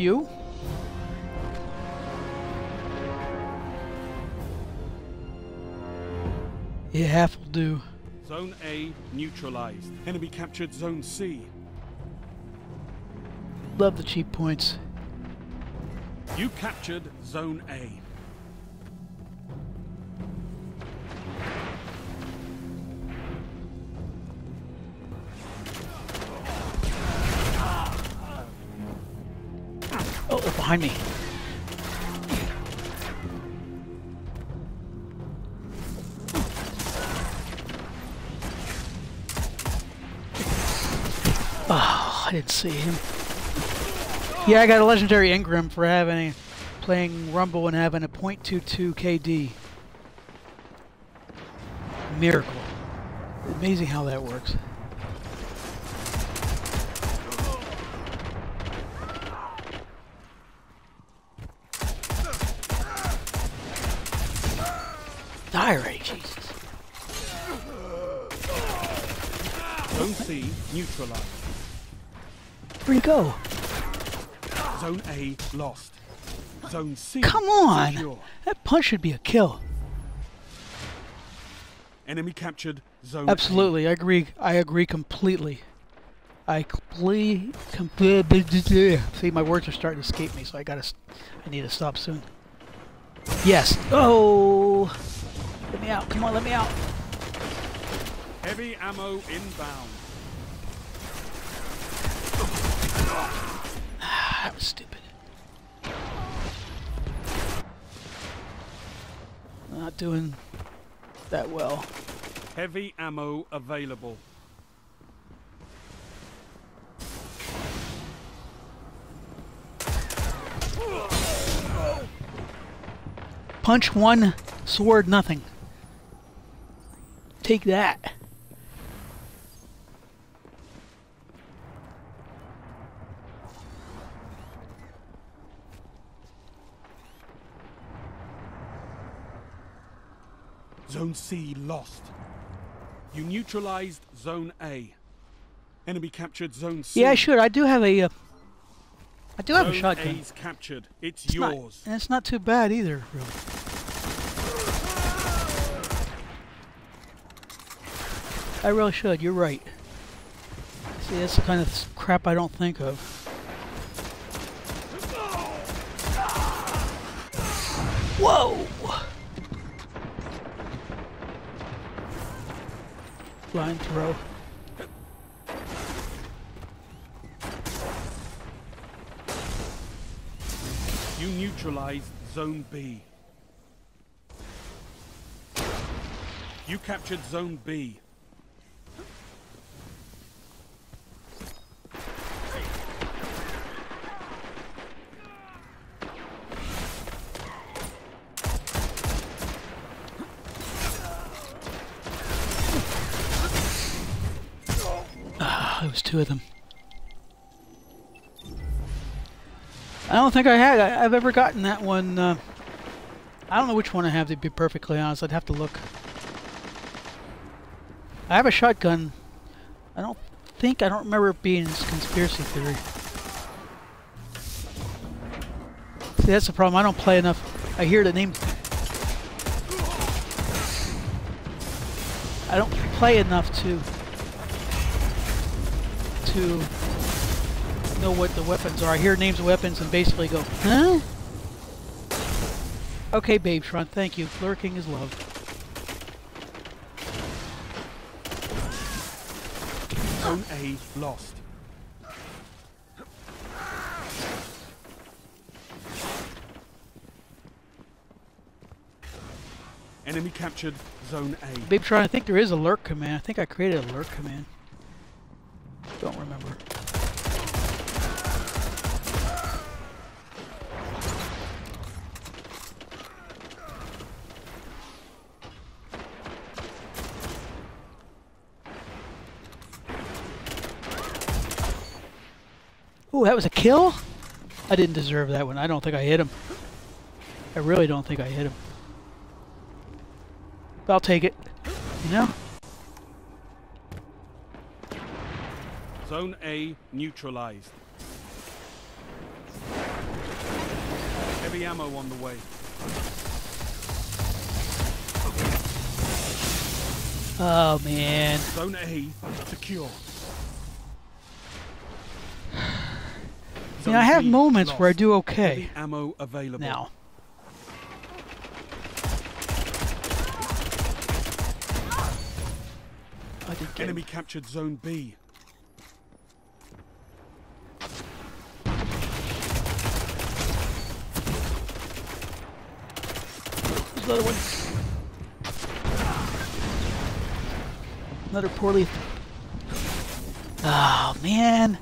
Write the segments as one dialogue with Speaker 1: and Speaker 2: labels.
Speaker 1: You? Yeah, half will do.
Speaker 2: Zone A neutralized. Enemy captured Zone C.
Speaker 1: Love the cheap points.
Speaker 2: You captured Zone A.
Speaker 1: behind me. Oh, I didn't see him. Yeah, I got a legendary Ingram for having playing Rumble and having a .22 KD. Miracle. Amazing how that works. Already, Jesus.
Speaker 2: Zone C neutralized.
Speaker 1: He go?
Speaker 2: Zone A lost. Zone C
Speaker 1: Come on!
Speaker 2: secure.
Speaker 1: That punch should be a kill.
Speaker 2: Enemy captured Zone
Speaker 1: Absolutely, I agree. I agree completely. I complete, complete. See, my words are starting to escape me, so I gotta. I need to stop soon. Yes. Oh! Let me out! Come on, let me out!
Speaker 2: Heavy ammo inbound.
Speaker 1: That was stupid. Not doing that well.
Speaker 2: Heavy ammo available.
Speaker 1: Punch one, sword nothing. Take that.
Speaker 2: Zone C lost. You neutralized Zone A. Enemy captured Zone C.
Speaker 1: Yeah, sure. I do have a. Uh, I do have a
Speaker 2: Zone
Speaker 1: shotgun.
Speaker 2: A's captured. It's,
Speaker 1: It's not-
Speaker 2: yours.
Speaker 1: and it's not too bad either, really. I really should. You're right. See, that's the kind of crap I don't think of. Whoa! Blind throw.
Speaker 2: You neutralized Zone B. You captured Zone B.
Speaker 1: Ah, it was two of them. I don't think I had. I, I've ever gotten that one. Uh, I don't know which one I have to be perfectly honest. I'd have to look. I have a shotgun. I don't think I don't remember it being a conspiracy theory. See, that's the problem. I don't play enough. I hear the name. I don't play enough to to know what the weapons are. I hear names of weapons and basically go, huh? Okay, Babe Shrun, thank you. Lurking is love.
Speaker 2: Zone A lost. Enemy captured Zone A.
Speaker 1: Babe Shrun, I think there is a lurk command. I think I created a lurk command. Don't remember. Ooh, that was a kill? I didn't deserve that one. I don't think I hit him. I really don't think I hit him. I'll take it. You know?
Speaker 2: Zone A neutralized. Heavy ammo on the way.
Speaker 1: Oh man.
Speaker 2: Zone A secure.
Speaker 1: Know, I have
Speaker 2: B
Speaker 1: moments where I do okay.
Speaker 2: Heavy ammo available.
Speaker 1: Now. I did get
Speaker 2: Enemy captured Zone B.
Speaker 1: another one. Another poorly. Oh man.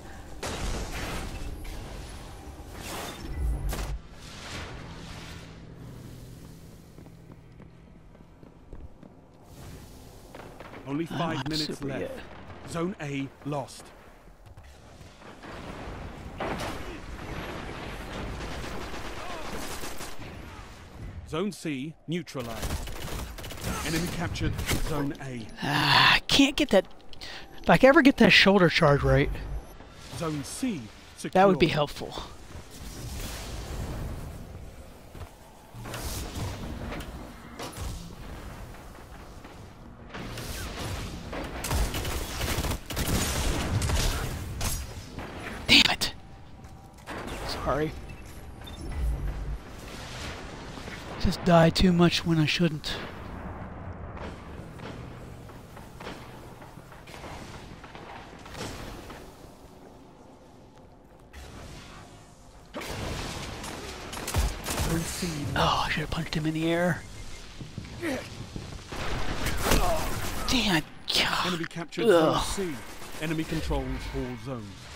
Speaker 2: Only five minutes left.
Speaker 1: yet.
Speaker 2: Zone A lost. Zone C neutralized. Enemy captured Zone A.
Speaker 1: Ah, I can't get that. If I ever get that shoulder charge right,
Speaker 2: Zone C
Speaker 1: that would be helpful. Damn it! Sorry. Just die too much when I shouldn't. Oh, I should have punched him in the air. Damn it.
Speaker 2: Enemy captured
Speaker 1: Ugh.
Speaker 2: Zone C. Enemy controls all zones.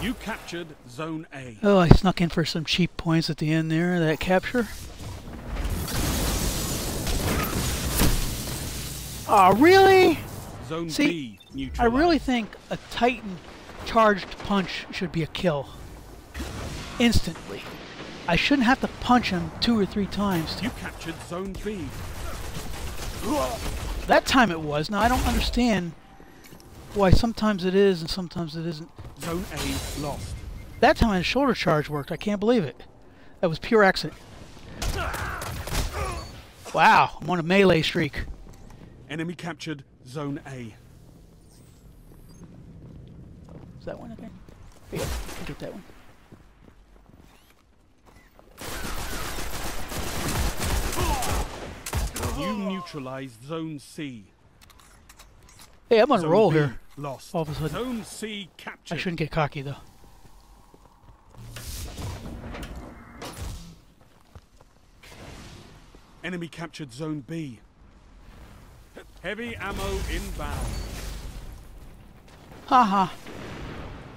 Speaker 2: You captured Zone A.
Speaker 1: Oh, I snuck in for some cheap points at the end there, that capture. Oh, really?
Speaker 2: Zone
Speaker 1: See,
Speaker 2: B
Speaker 1: I really think a Titan charged punch should be a kill. Instantly. I shouldn't have to punch him two or three times.
Speaker 2: You captured Zone B.
Speaker 1: that time it was. Now, I don't understand why sometimes it is and sometimes it isn't.
Speaker 2: Zone A lost.
Speaker 1: That time his shoulder charge worked. I can't believe it. That was pure accident. Wow, I'm on a melee streak.
Speaker 2: Enemy captured Zone A.
Speaker 1: Is that one okay? Yeah, I'll get that one.
Speaker 2: You neutralized Zone C.
Speaker 1: Hey, I'm on a roll
Speaker 2: B
Speaker 1: here.
Speaker 2: Lost.
Speaker 1: All of a sudden.
Speaker 2: Zone C captured.
Speaker 1: I shouldn't get cocky though.
Speaker 2: Enemy captured Zone B. Heavy ammo inbound.
Speaker 1: Haha.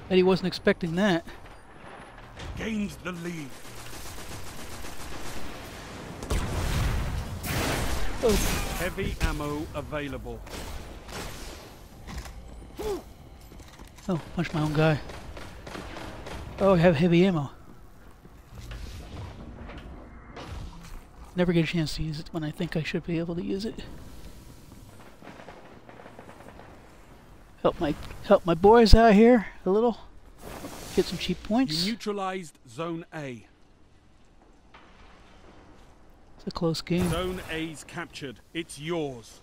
Speaker 1: Bet he wasn't expecting that.
Speaker 2: Gains the lead.
Speaker 1: Oh,
Speaker 2: Heavy ammo available.
Speaker 1: Oh, punch my own guy. Oh, I have heavy ammo. Never get a chance to use it when I think I should be able to use it. Help my help my boys out here a little. Get some cheap
Speaker 2: You
Speaker 1: points.
Speaker 2: neutralized Zone A.
Speaker 1: It's a close game.
Speaker 2: Zone A's captured. It's yours.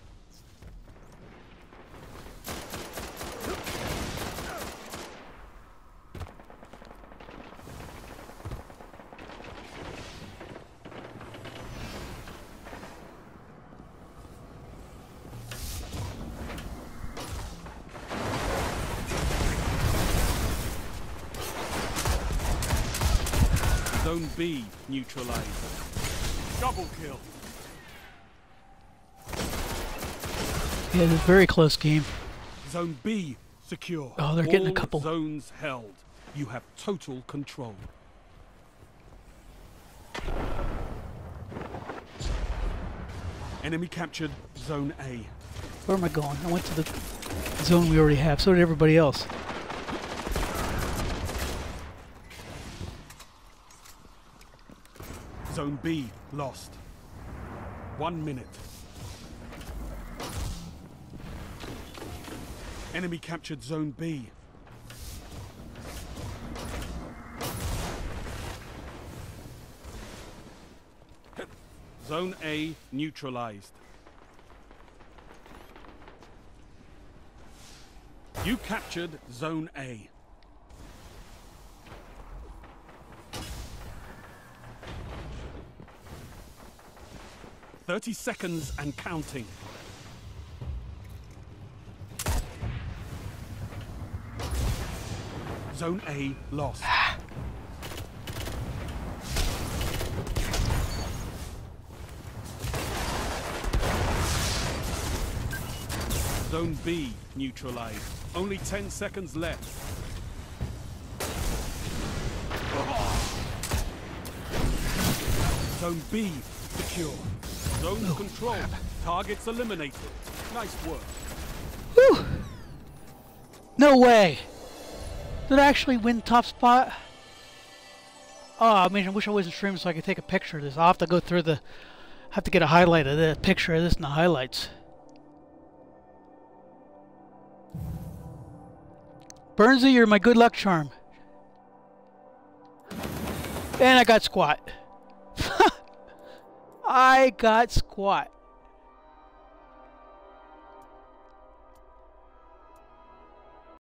Speaker 2: Zone B neutralized. Double kill.
Speaker 1: Yeah, it's a very close game.
Speaker 2: Zone B secure.
Speaker 1: Oh, they're getting a couple.
Speaker 2: Zones held. You have total control. Enemy captured Zone A.
Speaker 1: Where am I going? I went to the zone we already have. So did everybody else.
Speaker 2: Zone B lost. One minute. Enemy captured Zone B. Zone A neutralized. You captured Zone A. Thirty seconds and counting. Zone A lost. Zone B neutralized. Only 10 seconds left. Zone B secure. Zone control. Targets eliminated. Nice work.
Speaker 1: Whew. No way. Did I actually win top spot? Oh, I mean, I wish I wasn't streaming so I could take a picture of this. I'll have to go through the... I have to get a highlight of the picture of this in the highlights. Burnsy, you're my good luck charm. And I got squat. I got squat.